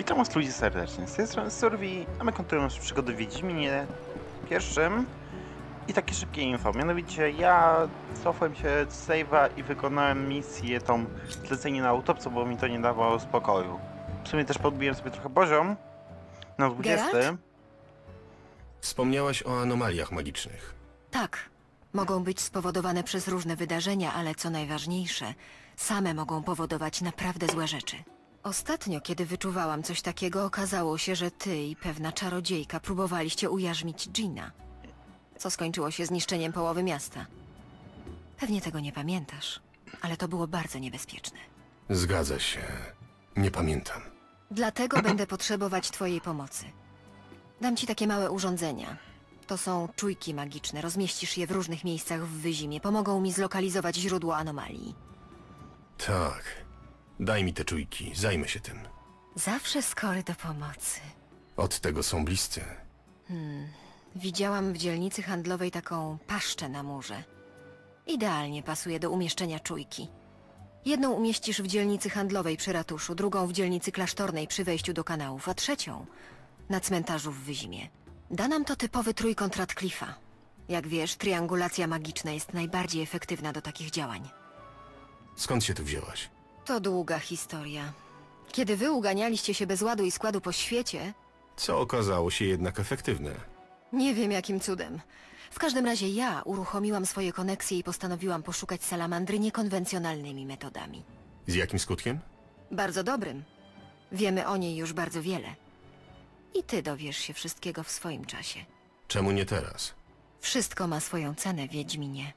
Witam was ludzi serdecznie. Z tej strony Survi, a my kontynuujemy przygody w Wiedźminie pierwszym. I takie szybkie info. Mianowicie ja cofłem się z save'a i wykonałem misję tą zlecenie na autopsję, bo mi to nie dawało spokoju. W sumie też podbiłem sobie trochę poziom. Na 20. Geralt? Wspomniałaś o anomaliach magicznych. Tak, mogą być spowodowane przez różne wydarzenia, ale co najważniejsze, same mogą powodować naprawdę złe rzeczy. Ostatnio, kiedy wyczuwałam coś takiego, okazało się, że ty i pewna czarodziejka próbowaliście ujarzmić Gina. Co skończyło się zniszczeniem połowy miasta. Pewnie tego nie pamiętasz, ale to było bardzo niebezpieczne. Zgadza się. Nie pamiętam. Dlatego będę potrzebować twojej pomocy. Dam ci takie małe urządzenia. To są czujki magiczne. Rozmieścisz je w różnych miejscach w wyzimie. Pomogą mi zlokalizować źródło anomalii. Tak. Daj mi te czujki, zajmę się tym. Zawsze skory do pomocy. Od tego są bliscy. Widziałam w dzielnicy handlowej taką paszczę na murze. Idealnie pasuje do umieszczenia czujki. Jedną umieścisz w dzielnicy handlowej przy ratuszu, drugą w dzielnicy klasztornej przy wejściu do kanałów, a trzecią na cmentarzu w Wyzimie. Da nam to typowy trójkąt Radcliffe'a. Jak wiesz, triangulacja magiczna jest najbardziej efektywna do takich działań. Skąd się tu wzięłaś? To długa historia. Kiedy wy uganialiście się bez ładu i składu po świecie, Co okazało się jednak efektywne. Nie wiem jakim cudem. W każdym razie ja uruchomiłam swoje koneksje i postanowiłam poszukać salamandry niekonwencjonalnymi metodami. Z jakim skutkiem? Bardzo dobrym. Wiemy o niej już bardzo wiele. I ty dowiesz się wszystkiego w swoim czasie. Czemu nie teraz? Wszystko ma swoją cenę, Wiedźminie.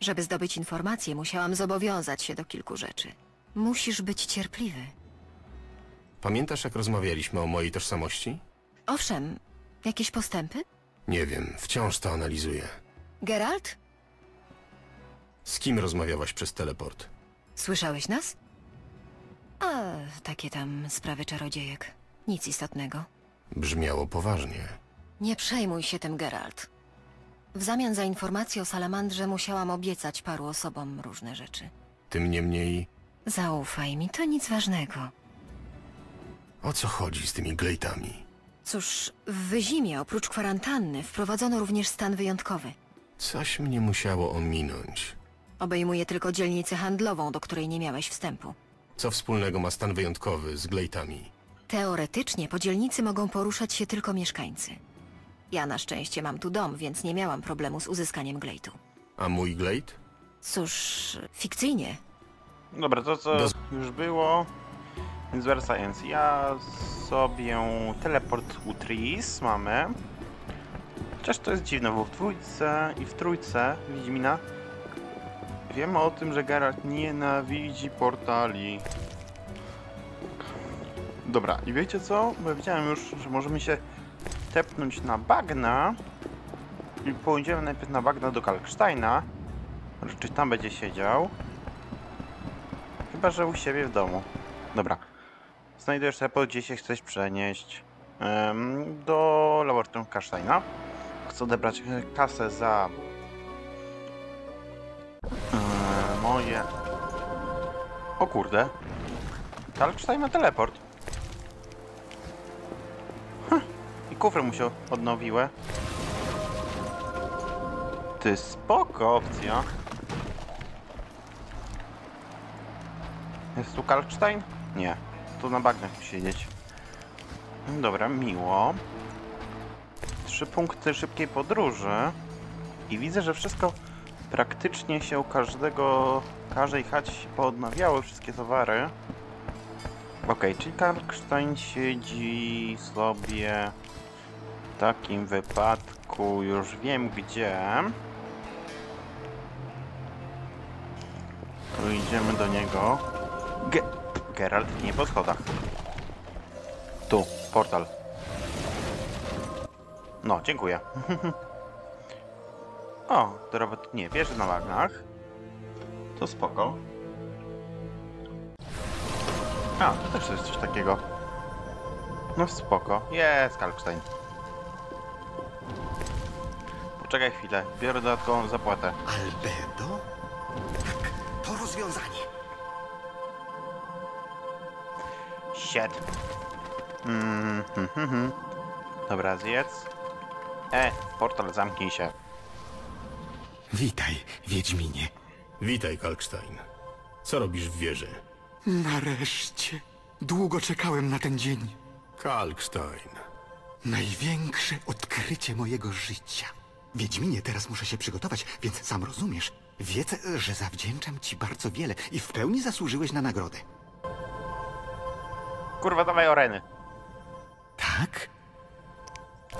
Żeby zdobyć informacje, musiałam zobowiązać się do kilku rzeczy. Musisz być cierpliwy. Pamiętasz, jak rozmawialiśmy o mojej tożsamości? Owszem, jakieś postępy? Nie wiem, wciąż to analizuję. Geralt? Z kim rozmawiałaś przez teleport? Słyszałeś nas? A, takie tam sprawy czarodziejek. Nic istotnego. Brzmiało poważnie. Nie przejmuj się tym, Geralt. W zamian za informacje o salamandrze musiałam obiecać paru osobom różne rzeczy. Tym niemniej, Zaufaj mi, to nic ważnego. o co chodzi z tymi glejtami? Cóż, w Wyzimie oprócz kwarantanny wprowadzono również stan wyjątkowy. Coś mnie musiało ominąć. Obejmuje tylko dzielnicę handlową, do której nie miałeś wstępu. Co wspólnego ma stan wyjątkowy z glejtami? Teoretycznie po dzielnicy mogą poruszać się tylko mieszkańcy. Ja na szczęście mam tu dom, więc nie miałam problemu z uzyskaniem glejtu. A mój glejt? Cóż, fikcyjnie. Dobra, to co Bez- już było. Więc wracając, ja sobie teleport u Tris mamy. Chociaż to jest dziwne, bo w dwójce i w trójce Wiedźmina wiemy o tym, że Geralt nienawidzi portali. Dobra, i wiecie co? Bo ja wiedziałem już, że możemy się tepnąć na bagna i pójdziemy najpierw na bagna do Kalksteina. Czy tam będzie siedział? Chyba, że u siebie w domu. Dobra. Znajdujesz teleport, gdzie się chcesz przenieść. Em, do laboratorium Kasztajna. Chcę odebrać e, kasę za e, moje... O kurde. Kalkstein ma teleport. Huh. I kufry mu się odnowiły. Ty spoko opcja. Jest tu Kalkstein? Nie. Tu na bagnach musi siedzieć. Dobra, miło. Trzy punkty szybkiej podróży. I widzę, że wszystko praktycznie się u każdego, każdej chacie poodnawiały, wszystkie towary. Okej, czyli Kalkstein siedzi sobie w takim wypadku, już wiem gdzie. Idziemy do niego. Ge Geralt, nie po schodach. Tu, portal. No, dziękuję. o, to robot nie wierzy na bagnach. To spoko. A, to też jest coś takiego. No spoko. Jest Kalkstein. Poczekaj chwilę, biorę dodatkową zapłatę. Albedo? Tak, to rozwiązanie. Shit. Mm, hmm, hmm, hmm. Dobra, zjedz. E, portal zamknij się. Witaj, Wiedźminie. Witaj, Kalkstein. Co robisz w wieży? Nareszcie. Długo czekałem na ten dzień. Kalkstein. Największe odkrycie mojego życia. Wiedźminie, teraz muszę się przygotować, więc sam rozumiesz. Wiedz, że zawdzięczam ci bardzo wiele i w pełni zasłużyłeś na nagrodę. Kurwa, dawaj oreny. Tak?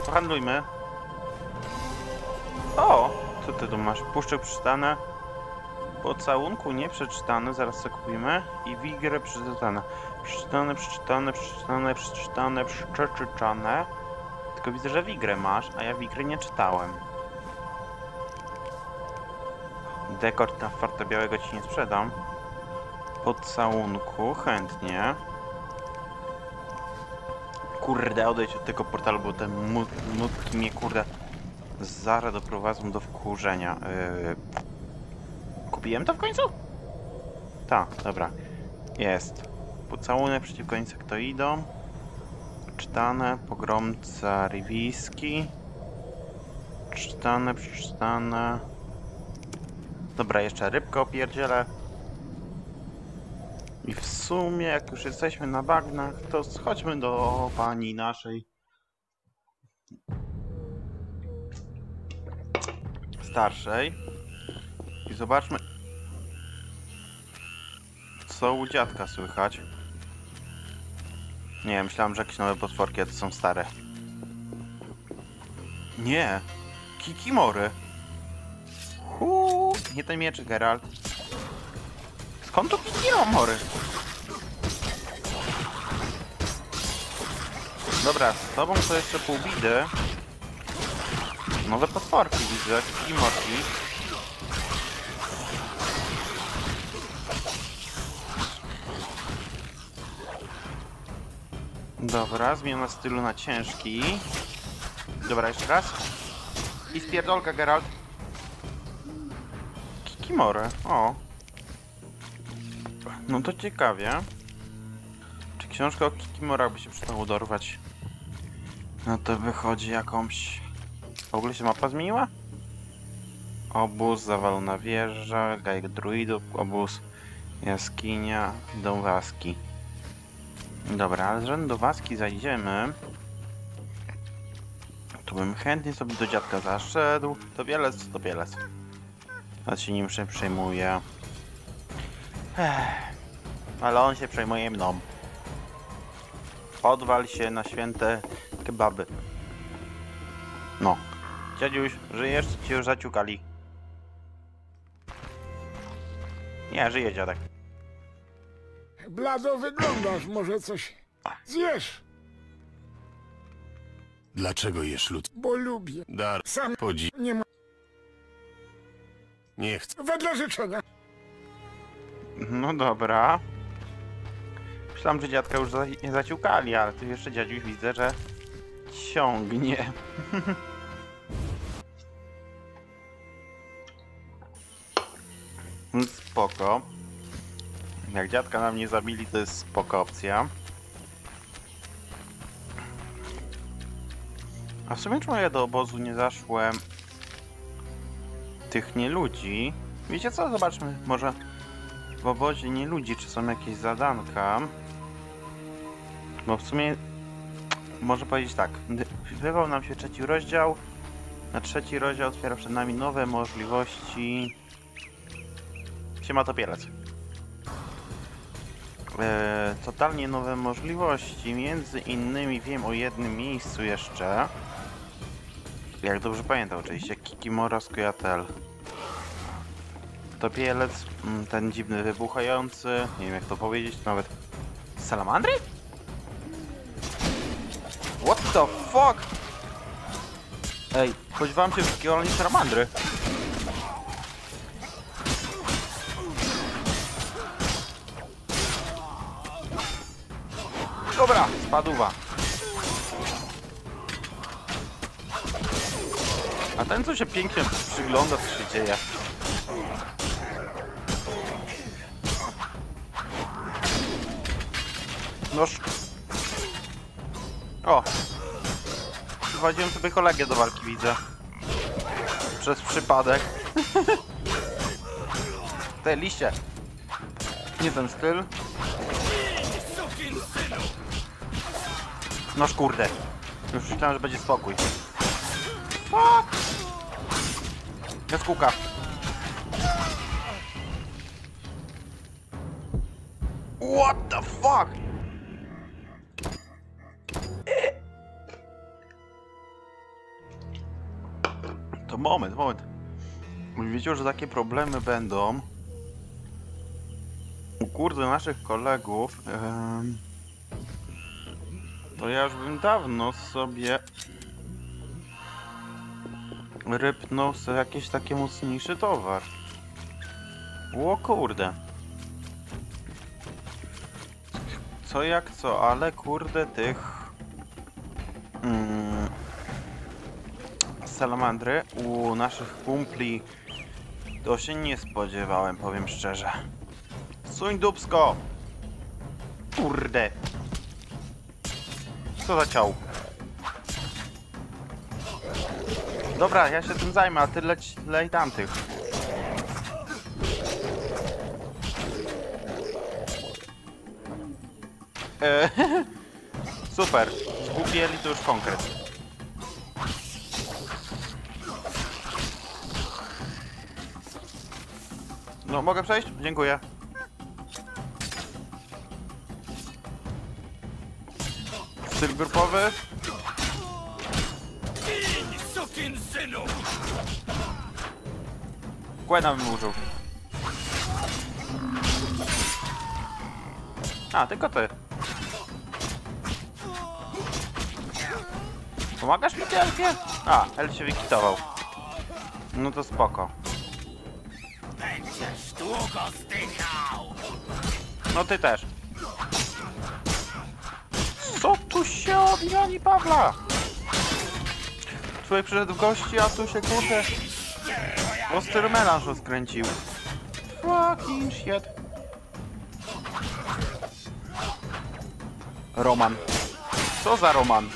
Pohandlujmy. O! Co ty tu masz? Puszczek przeczytane. Pocałunku nie przeczytane, zaraz co kupimy. I wigrę przeczytane. Przeczytane, przeczytane, przeczytane, przeczytane, przeczytane. Tylko widzę, że wigrę masz, a ja wigry nie czytałem. Dekord na farta białego ci nie sprzedam. Pocałunku, chętnie. Kurde, odejdź od tego portalu, bo te mu- nutki mnie kurde zaraz doprowadzą do wkurzenia. Yy... Kupiłem to w końcu? Tak, dobra. Jest. Pocałunek przeciwko insektoidom. Czytane. Pogromca Riwiski. Czytane, przeczytane. Dobra, jeszcze rybkę opierdzielę. I w sumie, jak już jesteśmy na bagnach, to schodźmy do pani naszej. Starszej. I zobaczmy, co u dziadka słychać. Nie, myślałem, że jakieś nowe potworki, a to są stare. Nie! Kikimory! Huu, nie ten miecz, Geralt. Skąd tu kikimory? Dobra, z tobą to jeszcze pół bidy. Nowe potworki widzę, kikimorki. Dobra, zmiana stylu na ciężki. Dobra, jeszcze raz. I spierdolka, Geralt. Kikimore, o. No to ciekawie. Czy książka o Kikimorach by się przydało dorwać? No to wychodzi jakąś... W ogóle się mapa zmieniła? Obóz, zawalona wieża, gajek druidów, obóz, jaskinia, dom Waski. Dobra, ale zanim do Waski zajdziemy... To bym chętnie sobie do dziadka zaszedł. To bielec, to bielec. A się nim się przejmuje. Ech, ale on się przejmuje mną. Odwal się na święte kebaby. No. Dziadziuś, żyjesz? Cię już zaciukali? Nie, żyje dziadek. Blado wyglądasz, może coś zjesz, Dlaczego jesz lud? bo lubię. Dar. Sam Podzi... nie ma. Nie chcę. Wedle życzenia. No dobra. Myślałem, że dziadka już nie zaciukali, ale tu jeszcze dziadziuś widzę, że ciągnie. No Spoko. Jak dziadka nam nie zabili, to jest spoko opcja. A w sumie czemu ja do obozu nie zaszłem tych nie ludzi? Wiecie co? Zobaczmy. Może w obozie nie ludzi, czy są jakieś zadanka. Bo w sumie może powiedzieć tak. Wywał nam się trzeci rozdział. Na trzeci rozdział otwiera przed nami nowe możliwości. Siema topielec. Eee, totalnie nowe możliwości. Między innymi wiem o jednym miejscu jeszcze. Jak dobrze pamiętam oczywiście. Kikimora Skojatel. Topielec, mm, ten dziwny wybuchający, nie wiem jak to powiedzieć, nawet salamandry? What the fuck? Ej, spodziewałem się nie salamandry. Dobra, spadła. A ten co się pięknie przygląda, co się dzieje. Noż. O! Prowadziłem sobie kolegę do walki, widzę. Przez przypadek. Te liście. Nie ten styl. Noż kurde. Już myślałem, że będzie spokój. Fuck! Jaskółka. What the fuck? Moment, moment. Wiedział, że takie problemy będą. U kurde naszych kolegów. to ja już bym dawno sobie rypnął sobie jakiś taki mocniejszy towar. O kurde. Co jak co, ale kurde tych... Mm, salamandry u naszych kumpli to się nie spodziewałem, powiem szczerze. Suń dubsko! Kurde! Co za ciał? Dobra, ja się tym zajmę, a ty leć, lej tamtych. E, super. Zgubieli to już konkret. No, mogę przejść? Dziękuję. Styl grupowy. Kłena bym użył. A, tylko ty. Pomagasz mi, Elfie? A, El się wykitował. No to spoko. Będziesz długo zdychał! No ty też. Co tu się odmiani Pawla? Człowiek przyszedł w gości, a tu się kurde... Ostry melanż rozkręcił. Fucking shit. Roman. Co za Roman?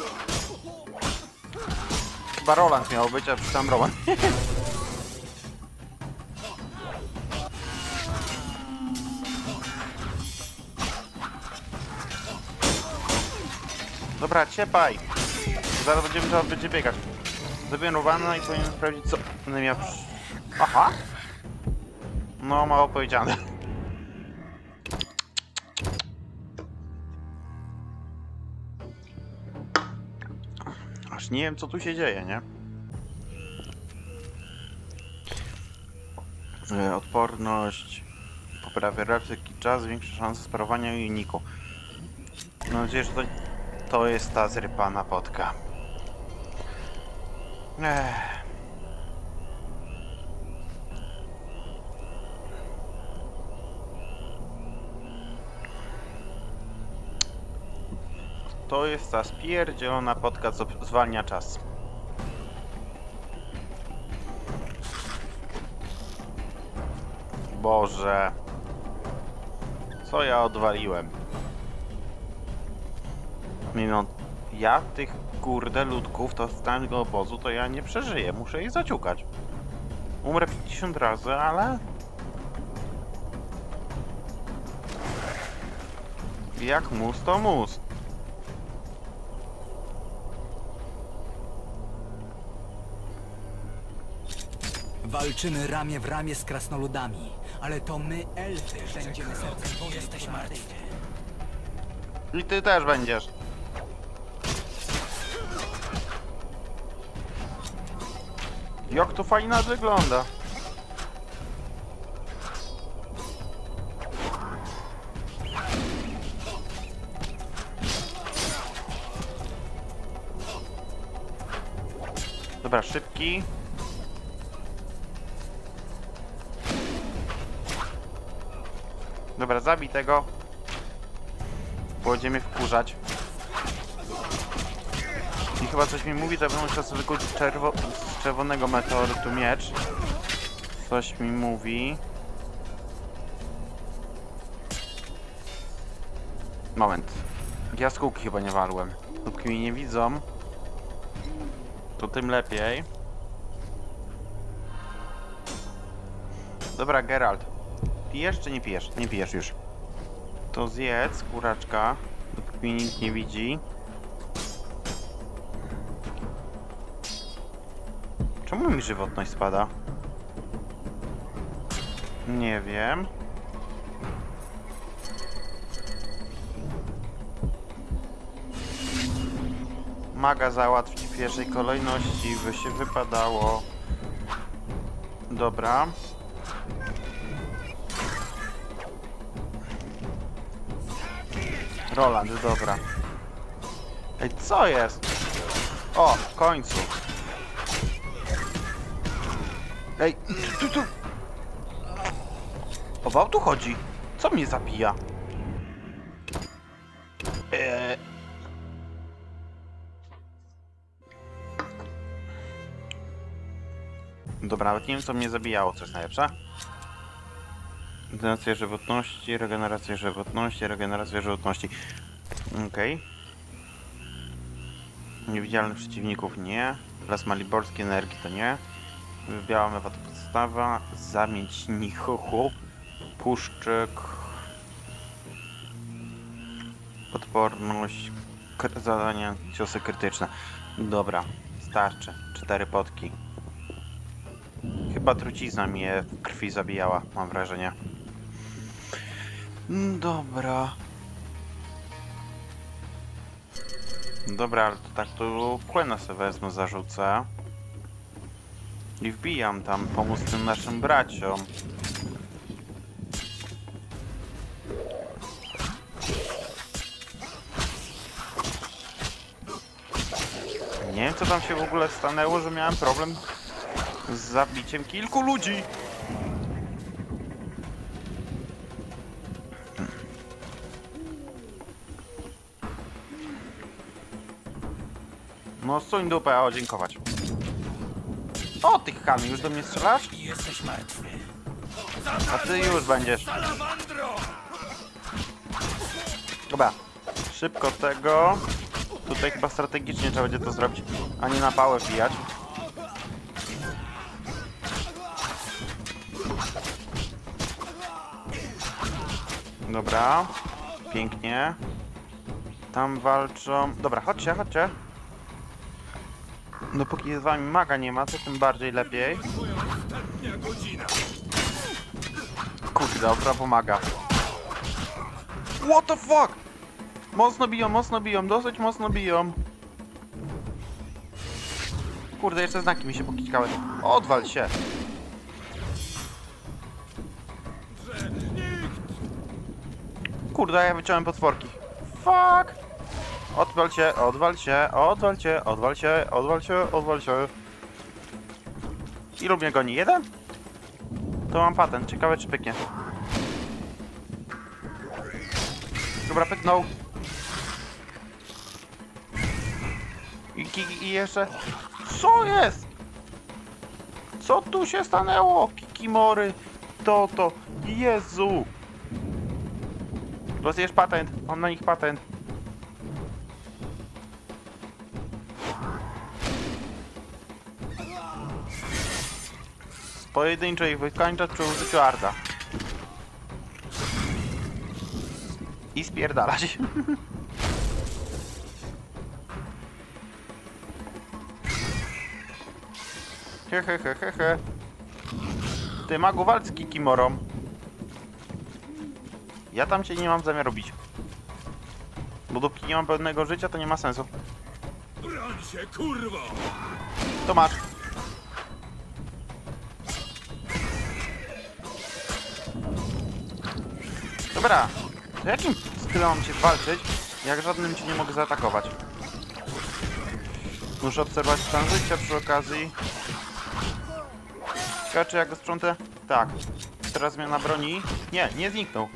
Chyba Roland miał być, a tam Roman. Dobra, ciepaj! Zaraz będziemy trzeba będzie biegać. Zrobiłem Rowana i powinien sprawdzić co będę miał. Aha! No, mało powiedziane. Aż nie wiem co tu się dzieje, nie? Odporność poprawia reakcji czas, zwiększa szanse sparowania uniku. Mam nadzieję, że to, to jest ta zrypana potka. Ech. To jest ta spierdzielona potka, co zwalnia czas. Boże. Co ja odwaliłem? Nie no, ja tych kurde ludków to z tego obozu to ja nie przeżyję. Muszę ich zaciukać. Umrę 50 razy, ale... Jak mus to mus. Walczymy ramię w ramię z krasnoludami, ale to my, elfy, będziemy sercem bo jesteś martwy. I ty też będziesz. Jak to fajnie wygląda. Dobra, szybki. Dobra, zabij tego. Będziemy wkurzać. I chyba coś mi mówi, że będę musiał sobie wykuć czerwo z czerwonego meteorytu miecz. Coś mi mówi. Moment. Jaskółki chyba nie walłem. Dopóki mnie nie widzą, to tym lepiej. Dobra, Geralt. Pijesz czy nie pijesz? Nie pijesz już. To zjedz, kuraczka, dopóki mnie nikt nie widzi. Czemu mi żywotność spada? Nie wiem. Maga załatwić w pierwszej kolejności, by się wypadało. Dobra. Roland, dobra. Ej, co jest? O, w końcu. Ej, tu, tu. O wał tu chodzi. Co mnie zabija? Eee. Dobra, nawet nie wiem co mnie zabijało, co jest najlepsze. Regeneracja żywotności, regeneracja żywotności, regeneracja żywotności. Okej. Niewidzialnych przeciwników nie. Las maliborskiej energii to nie. Biała mewa to podstawa. Zamieć nichuchu. Puszczyk. Odporność. Zadania ciosy krytyczne. Dobra, starczy. Cztery potki. Chyba trucizna mnie w krwi zabijała, mam wrażenie. Mm, Dobra. Dobra, ale to tak to Quena sobie wezmę, zarzucę. I wbijam tam, pomóc tym naszym braciom. Nie wiem co tam się w ogóle stanęło, że miałem problem z zabiciem kilku ludzi. No suń dupę, o dziękować. O, tych kami, już do mnie strzelasz? Jesteś. A ty już będziesz. Dobra, szybko tego. Tutaj chyba strategicznie trzeba będzie to zrobić, a nie na pałę wbijać. Dobra, pięknie. Tam walczą. Dobra, chodźcie, chodźcie. Dopóki z wami maga nie ma, to tym bardziej lepiej. Kurde, dobra, pomaga. What the fuck? Mocno biją, mocno biją, dosyć mocno biją. Kurde, jeszcze znaki mi się pokićkały. Odwal się. Kurde, ja wyciąłem potworki. Fuck! Odwal się, odwal się, odwal się, odwal się, goni? Jeden? To mam patent, ciekawe czy pyknie. Dobra, pyknął. I, i, I jeszcze... Co jest? Co tu się stanęło? Kikimory, to to. Jezu! Rozjesz patent, mam na nich patent. Pojedynczo ich wykańczać przy użyciu arda. I spierdalać. he he he he he. Ty magu walcz z Kikimorą. Ja tam cię nie mam zamiaru bić. Bo dopóki nie mam pełnego życia, to nie ma sensu. Broń się, kurwo! To masz. Dobra, to jakim stylem mam cię walczyć, jak żadnym cię nie mogę zaatakować? Muszę obserwować stan życia przy okazji. Ciekawe, czy jak go sprzątę? Tak. Teraz zmiana broni. Nie, nie zniknął.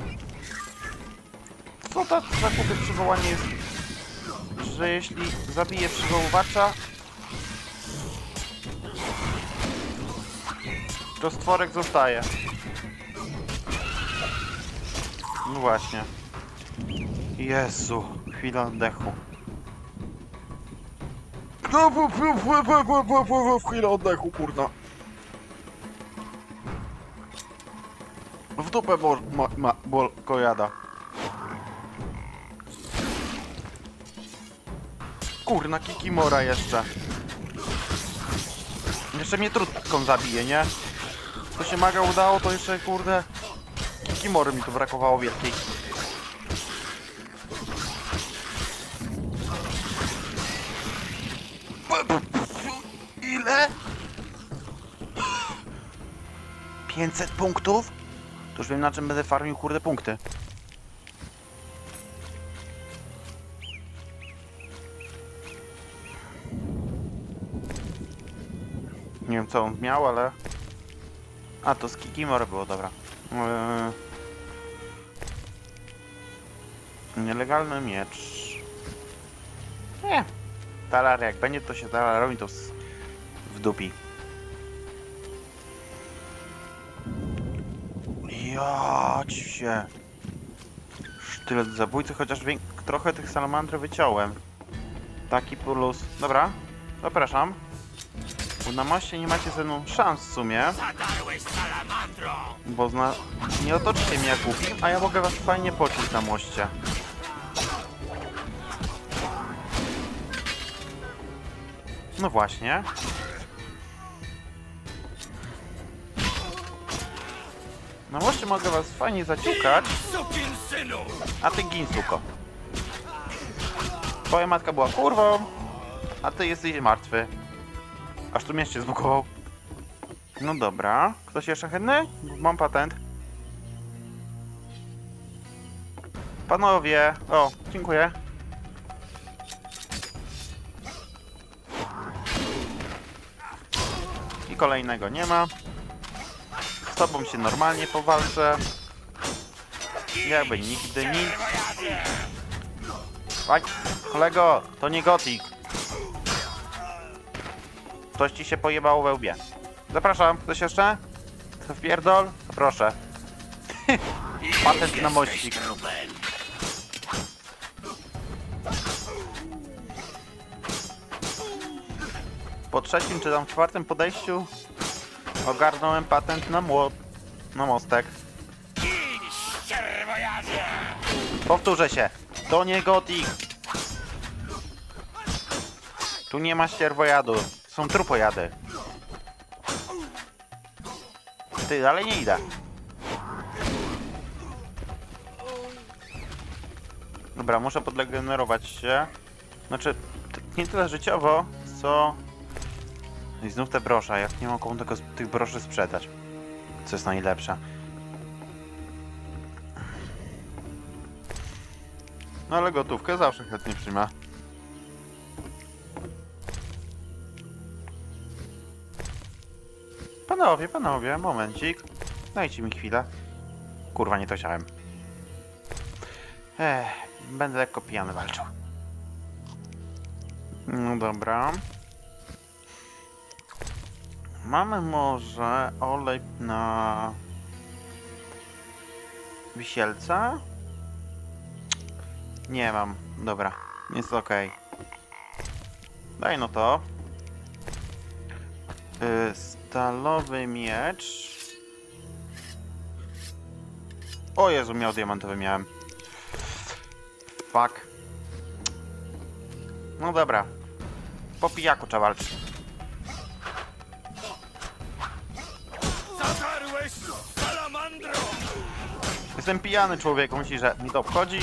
Co to za głupie przywołanie jest? Że jeśli zabiję przywoływacza, to stworek zostaje. No właśnie. Jezu, chwila oddechu. No, chwila oddechu, kurna. W dupę bol, ma, ma, bol kojada. Kurna, kikimora jeszcze. Jeszcze mnie trudką zabije, nie? To się maga udało, to jeszcze, kurde... Kikimory mi tu brakowało wielkiej. Ile? 500 punktów? To już wiem na czym będę farmił kurde punkty. Nie wiem co on miał, ale... A, to z Kikimor było, dobra. Eee... Nielegalny miecz. Nie. Talar jak będzie, to się talarowi to z... w dupi. Jać się. Sztylet zabójcy, chociaż trochę tych salamandry wyciąłem. Taki plus. Dobra, zapraszam. Bo na moście nie macie ze mną szans w sumie. Bo zna... nie otoczycie mnie jak głupim, a ja mogę was fajnie poczuć na moście. No właśnie. Na moście mogę was fajnie zaciukać, a ty gin, suko. Twoja matka była kurwą, a ty jesteś martwy. Aż tu mieście zbukował. No dobra. Ktoś jeszcze chętny? Mam patent. Panowie. O, dziękuję. Kolejnego nie ma. Z tobą się normalnie powalczę. Jakby nigdy nic. Tak, kolego, to nie gotik. Ktoś ci się pojebało we łbie. Zapraszam, ktoś jeszcze? Wpierdol? Proszę. Patent na mościk. Po trzecim czy tam czwartym podejściu ogarnąłem patent na młot, na mostek. Powtórzę się, to nie gotik. Tu nie ma ścierwojadu, są trupojady. Ty, dalej nie idę. Dobra, muszę podlegenerować się. Znaczy, nie tyle życiowo, co... I znów te brosze, jak nie mogą tego, tych broszy sprzedać. Co jest najlepsze. No ale gotówkę zawsze chętnie przyjmę. Panowie, panowie, momencik. Dajcie mi chwilę. Kurwa, nie to chciałem. Ech, będę lekko pijany walczył. No dobra. Mamy może olej na wisielca? Nie mam. Dobra, jest ok. Daj no to. Y, stalowy miecz. O Jezu, miał diamentowy miałem. Fuck. No dobra. Po pijaku trzeba walczyć. Jestem pijany człowiek, myśli, że mi to obchodzi.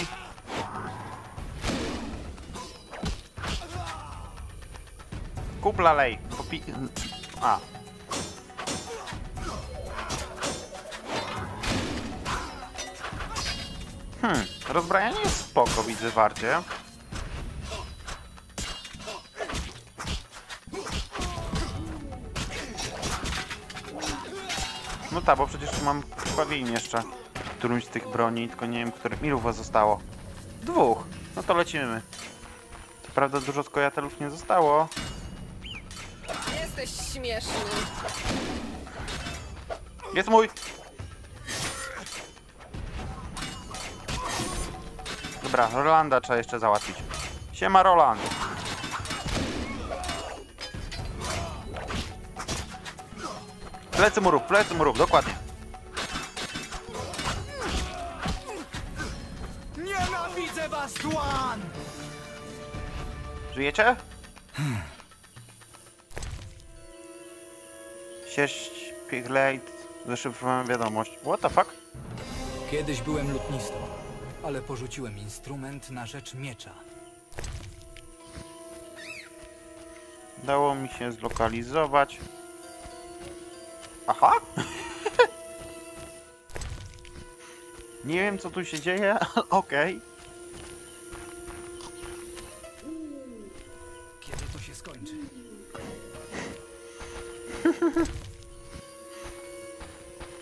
Kupla lej. Popi... A. Hmm, rozbrajanie jest spoko, widzę warcie. No tak, bo przecież tu mam krwawień jeszcze którąś z tych broni, tylko nie wiem, których ilu was zostało? Dwóch! No to lecimy. Co prawda dużo skojatelów nie zostało. Jesteś śmieszny. Jest mój! Dobra, Rolanda trzeba jeszcze załatwić. Siema Roland! Plecy murów, plecy murów, dokładnie. Żyjecie? Sieść Piglate, zaszyfrowałem wiadomość. What the fuck? Kiedyś byłem lutnistą, ale porzuciłem instrument na rzecz miecza. Dało mi się zlokalizować. Aha! Nie wiem co tu się dzieje, ale okej. Kiedy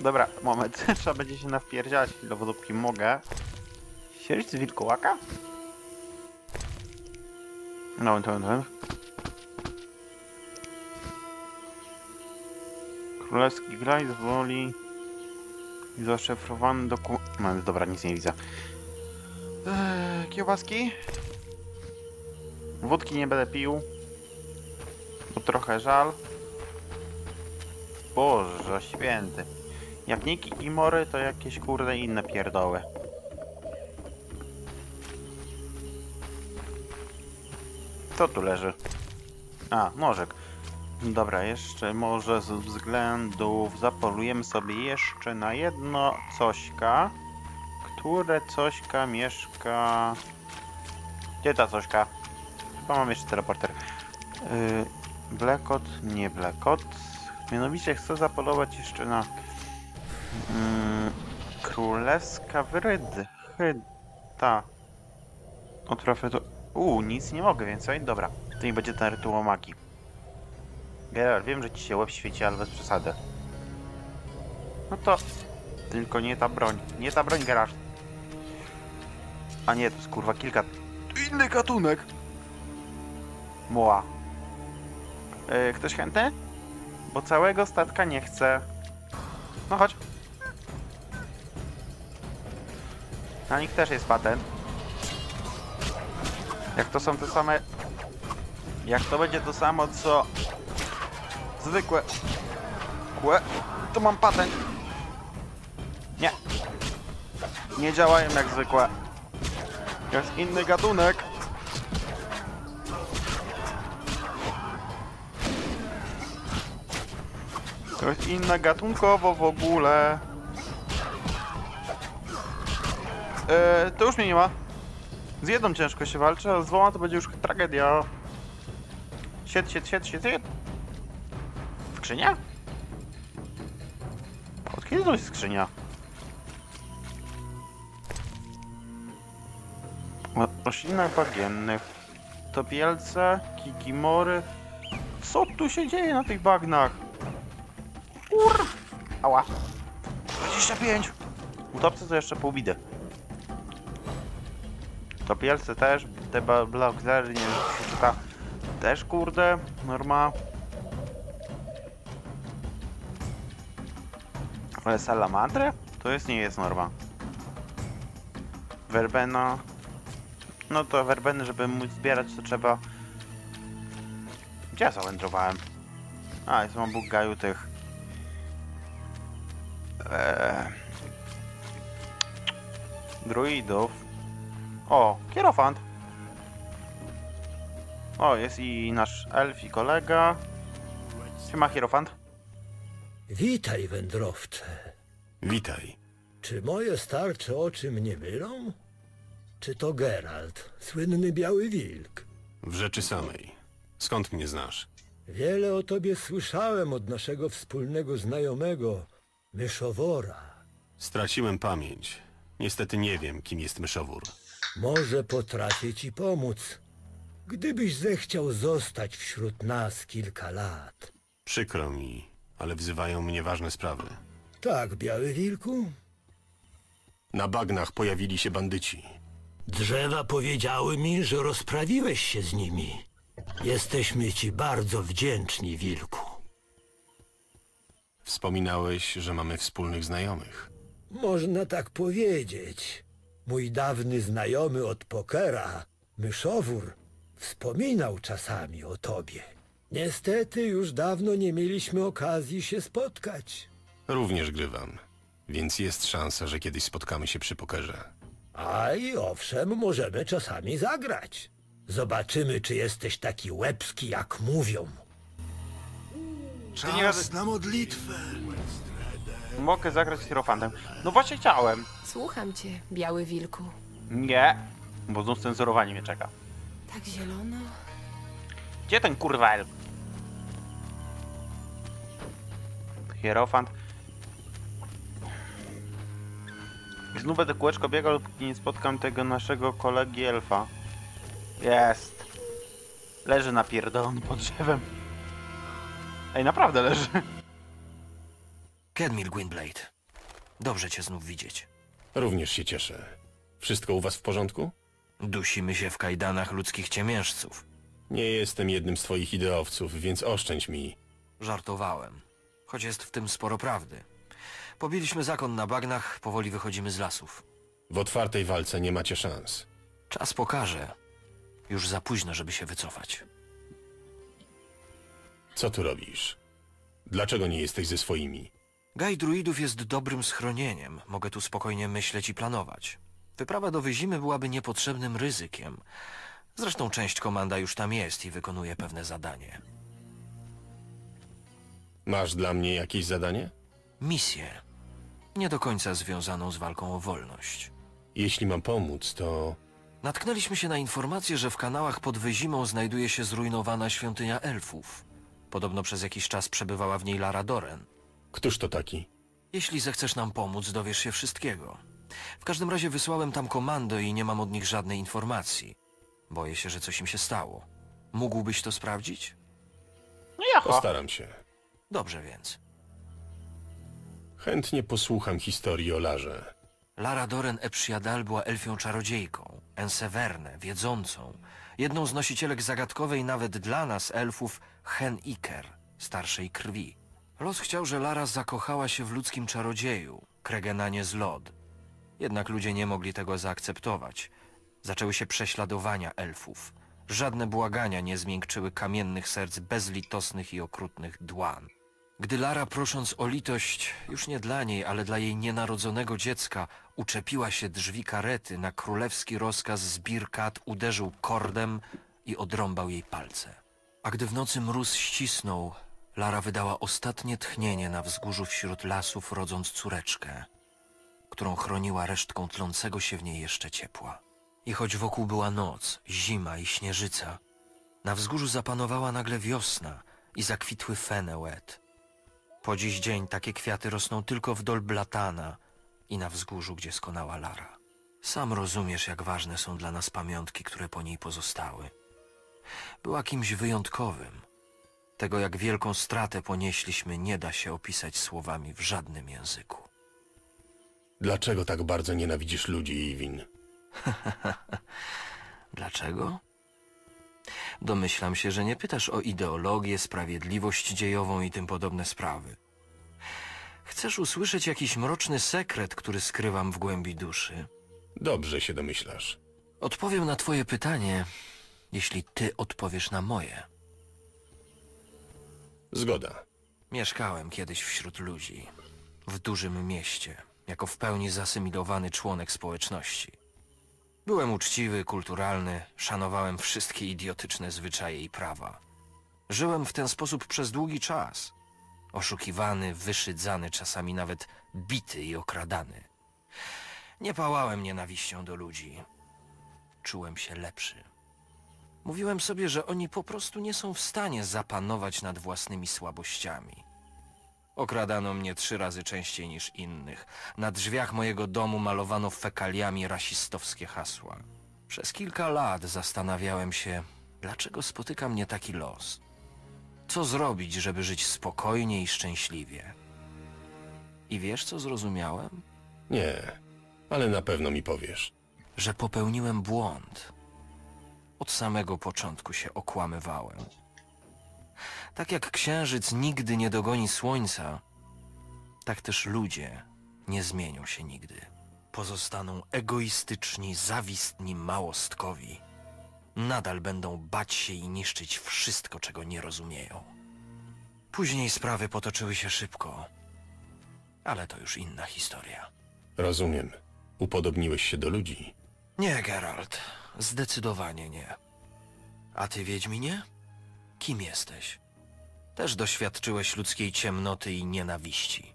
Dobra, moment. Trzeba będzie się nawpierdziać chwilowo dopóki mogę. Sierść z wilkołaka? No, to, to. Królewski graj woli zaszyfrowany dokument. Dobra, nic nie widzę. Eee, kiełbaski? Wódki nie będę pił. Bo trochę żal. Boże święty. Jak nie Kikimory, to jakieś kurde inne pierdoły. Co tu leży? A, nożyk. Dobra, jeszcze może z względów zapolujemy sobie jeszcze na jedno cośka. Które cośka mieszka... Gdzie ta cośka? Chyba mam jeszcze teleporter. Yy, Blackout, nie Blackout. Mianowicie chcę zapolować jeszcze na mm, Królewska Wryd. Hyta. O to... Uuu, nic nie mogę więcej. Dobra, to nie będzie ten rytuał magii. Geralt, wiem, że ci się łeb świeci, ale bez przesady. No to... Tylko nie ta broń. Nie ta broń, Geralt. A nie, to jest kurwa kilka... Inny gatunek! Moła. Yy, ktoś chętny? Bo całego statka nie chcę. No chodź. Na nich też jest patent. Jak to są te same... Jak to będzie to samo, co... Zwykłe... Kłe... To mam patent. Nie. Nie działają jak zwykłe. Jest inny gatunek. To jest inna gatunkowo w ogóle. Eee, to już mnie nie ma. Z jedną ciężko się walczy, a z dwoma to będzie już tragedia. Sied, sied, sied, sied, sied. Skrzynia? Od kiedy to jest skrzynia? Roślinach bagiennych. Topielce, kikimory. Co tu się dzieje na tych bagnach? Kur... Ała. 25. Utopce to jeszcze pół bidy. Topielce też, te bloklery, nie wiem, czyta. Też kurde, norma. Ale salamandry? To jest nie jest norma. Werbena. No to werbeny, żeby móc zbierać, to trzeba... Gdzie ja zawędrowałem? A, jest mam Bóg gaju tych... Eee... Druidów. O, kierofant. O, jest i nasz elf i kolega. Siema, hierofant. Witaj, wędrowcze. Witaj. Czy moje starcze oczy mnie mylą? Czy to Geralt, słynny biały wilk? W rzeczy samej. Skąd mnie znasz? Wiele o tobie słyszałem od naszego wspólnego znajomego, myszowora. Straciłem pamięć. Niestety nie wiem, kim jest myszowór. Może potrafię ci pomóc, gdybyś zechciał zostać wśród nas kilka lat. Przykro mi, ale wzywają mnie ważne sprawy. Tak, biały wilku? Na bagnach pojawili się bandyci. Drzewa powiedziały mi, że rozprawiłeś się z nimi. Jesteśmy ci bardzo wdzięczni, wilku. Wspominałeś, że mamy wspólnych znajomych. Można tak powiedzieć. Mój dawny znajomy od pokera, myszowór, wspominał czasami o tobie. Niestety już dawno nie mieliśmy okazji się spotkać. Również grywam. Więc jest szansa, że kiedyś spotkamy się przy pokerze. A i owszem, możemy czasami zagrać. Zobaczymy, czy jesteś taki łebski, jak mówią. Wiadomo- na modlitwę. Mogę zagrać z hierofantem. No właśnie chciałem. Słucham cię, biały wilku. Nie, bo znów cenzurowanie mnie czeka. Tak zielono. Gdzie ten kurwa elf? Hierofant. I znów będę kółeczko biegał, póki nie spotkam tego naszego kolegi elfa. Jest. Leży napierdolony pod drzewem. Ej, naprawdę leży. Kedmil Gwynblade. Dobrze cię znów widzieć. Również się cieszę. Wszystko u was w porządku? Dusimy się w kajdanach ludzkich ciemiężców. Nie jestem jednym z twoich ideowców, więc oszczędź mi. Żartowałem. Choć jest w tym sporo prawdy. Pobiliśmy zakon na bagnach, powoli wychodzimy z lasów. W otwartej walce nie macie szans. Czas pokaże. Już za późno, żeby się wycofać. Co tu robisz? Dlaczego nie jesteś ze swoimi? Gaj druidów jest dobrym schronieniem. Mogę tu spokojnie myśleć i planować. Wyprawa do Wyzimy byłaby niepotrzebnym ryzykiem. Zresztą część komanda już tam jest i wykonuje pewne zadanie. Masz dla mnie jakieś zadanie? Misję. Nie do końca związaną z walką o wolność. Jeśli mam pomóc, to Natknęliśmy się na informację, że w kanałach pod Wyzimą znajduje się zrujnowana świątynia elfów. Podobno przez jakiś czas przebywała w niej Lara Doren. Któż to taki? Jeśli zechcesz nam pomóc, dowiesz się wszystkiego. W każdym razie wysłałem tam komando i nie mam od nich żadnej informacji. Boję się, że coś im się stało. Mógłbyś to sprawdzić? No jaha. Postaram się. Dobrze więc. Chętnie posłucham historii o Larze. Lara Doren Epsiadal była elfią czarodziejką, Enseverne, wiedzącą, jedną z nosicielek zagadkowej nawet dla nas elfów Hen Iker, starszej krwi. Los chciał, że Lara zakochała się w ludzkim czarodzieju, Kregenanie z Lod. Jednak ludzie nie mogli tego zaakceptować. Zaczęły się prześladowania elfów. Żadne błagania nie zmiękczyły kamiennych serc bezlitosnych i okrutnych dłan. Gdy Lara, prosząc o litość, już nie dla niej, ale dla jej nienarodzonego dziecka, uczepiła się drzwi karety, na królewski rozkaz Zbirkat uderzył kordem i odrąbał jej palce. A gdy w nocy mróz ścisnął, Lara wydała ostatnie tchnienie na wzgórzu wśród lasów, rodząc córeczkę, którą chroniła resztką tlącego się w niej jeszcze ciepła. I choć wokół była noc, zima i śnieżyca, na wzgórzu zapanowała nagle wiosna i zakwitły fene łet. Po dziś dzień takie kwiaty rosną tylko w dol Blatana i na wzgórzu, gdzie skonała Lara. Sam rozumiesz, jak ważne są dla nas pamiątki, które po niej pozostały. Była kimś wyjątkowym. Tego, jak wielką stratę ponieśliśmy, nie da się opisać słowami w żadnym języku. Dlaczego tak bardzo nienawidzisz ludzi, Iwin? Dlaczego? Domyślam się, że nie pytasz o ideologię, sprawiedliwość dziejową i tym podobne sprawy. Chcesz usłyszeć jakiś mroczny sekret, który skrywam w głębi duszy? Dobrze się domyślasz. Odpowiem na twoje pytanie, jeśli ty odpowiesz na moje. Zgoda. Mieszkałem kiedyś wśród ludzi, w dużym mieście, jako w pełni zasymilowany członek społeczności. Byłem uczciwy, kulturalny, szanowałem wszystkie idiotyczne zwyczaje i prawa. Żyłem w ten sposób przez długi czas. Oszukiwany, wyszydzany, czasami nawet bity i okradany. Nie pałałem nienawiścią do ludzi. Czułem się lepszy. Mówiłem sobie, że oni po prostu nie są w stanie zapanować nad własnymi słabościami. Okradano mnie trzy razy częściej niż innych. Na drzwiach mojego domu malowano fekaliami rasistowskie hasła. Przez kilka lat zastanawiałem się, dlaczego spotyka mnie taki los. Co zrobić, żeby żyć spokojnie i szczęśliwie? I wiesz, co zrozumiałem? Nie, ale na pewno mi powiesz. Że popełniłem błąd. Od samego początku się okłamywałem. Tak jak księżyc nigdy nie dogoni słońca, tak też ludzie nie zmienią się nigdy. Pozostaną egoistyczni, zawistni małostkowi. nadal będą bać się i niszczyć wszystko, czego nie rozumieją. Później sprawy potoczyły się szybko, ale to już inna historia. Rozumiem. Upodobniłeś się do ludzi. Nie, Geralt. Zdecydowanie nie. A ty, Wiedźminie? Kim jesteś? Też doświadczyłeś ludzkiej ciemnoty i nienawiści.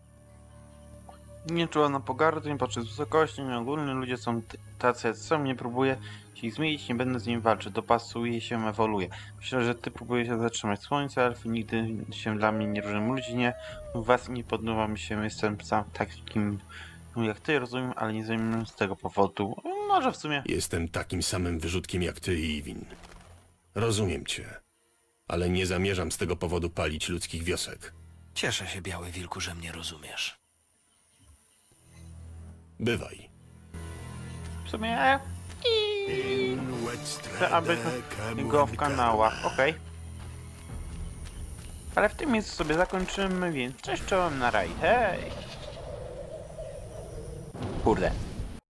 Nie czuła na pogardy, nie patrzy z wysokości, nie ogólnie ludzie są tacy, są, nie próbuję się ich zmienić, nie będę z nim walczyć, dopasuje się, ewoluuje. Myślę, że ty próbujesz się zatrzymać słońce, elfy nigdy się dla mnie nie różnią ludzi, nie, was nie podoba mi się, jestem sam takim no, jak ty, rozumiem, ale nie zajmuję z tego powodu. Może w sumie. Jestem takim samym wyrzutkiem jak ty, Iwin. Rozumiem cię. Ale nie zamierzam z tego powodu palić ludzkich wiosek. Cieszę się, Biały Wilku, że mnie rozumiesz. Bywaj. W sumie. Chcę, aby go w kanałach, okej. Ale w tym miejscu sobie zakończymy, więc cześć czołem na raj, hej! Kurde,